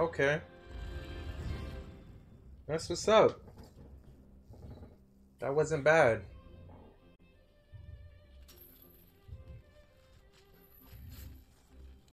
Okay. That's what's up. That wasn't bad.